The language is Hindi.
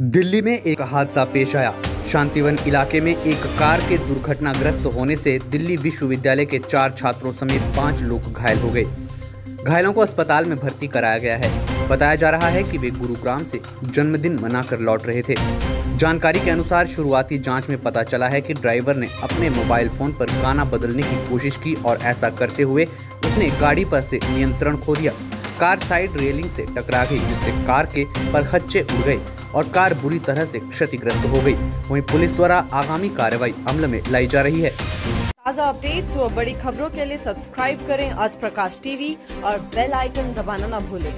दिल्ली में एक हादसा पेश आया। शांतिवन इलाके में एक कार के दुर्घटनाग्रस्त होने से दिल्ली विश्वविद्यालय के चार छात्रों समेत पाँच लोग घायल हो गए। घायलों को अस्पताल में भर्ती कराया गया है। बताया जा रहा है कि वे गुरुग्राम से जन्मदिन मनाकर लौट रहे थे। जानकारी के अनुसार शुरुआती जाँच में पता चला है कि ड्राइवर ने अपने मोबाइल फ़ोन पर गाना बदलने की कोशिश की और ऐसा करते हुए उसने गाड़ी पर से नियंत्रण खो दिया। कार साइड रेलिंग से टकरा गई, जिससे कार के परखच्चे उड़ गए। और कार बुरी तरह से क्षतिग्रस्त हो गई। वहीं पुलिस द्वारा आगामी कार्रवाई अमल में लाई जा रही है। ताज़ा अपडेट्स और बड़ी खबरों के लिए सब्सक्राइब करें आज प्रकाश टीवी और बेल आइकन दबाना न भूलें।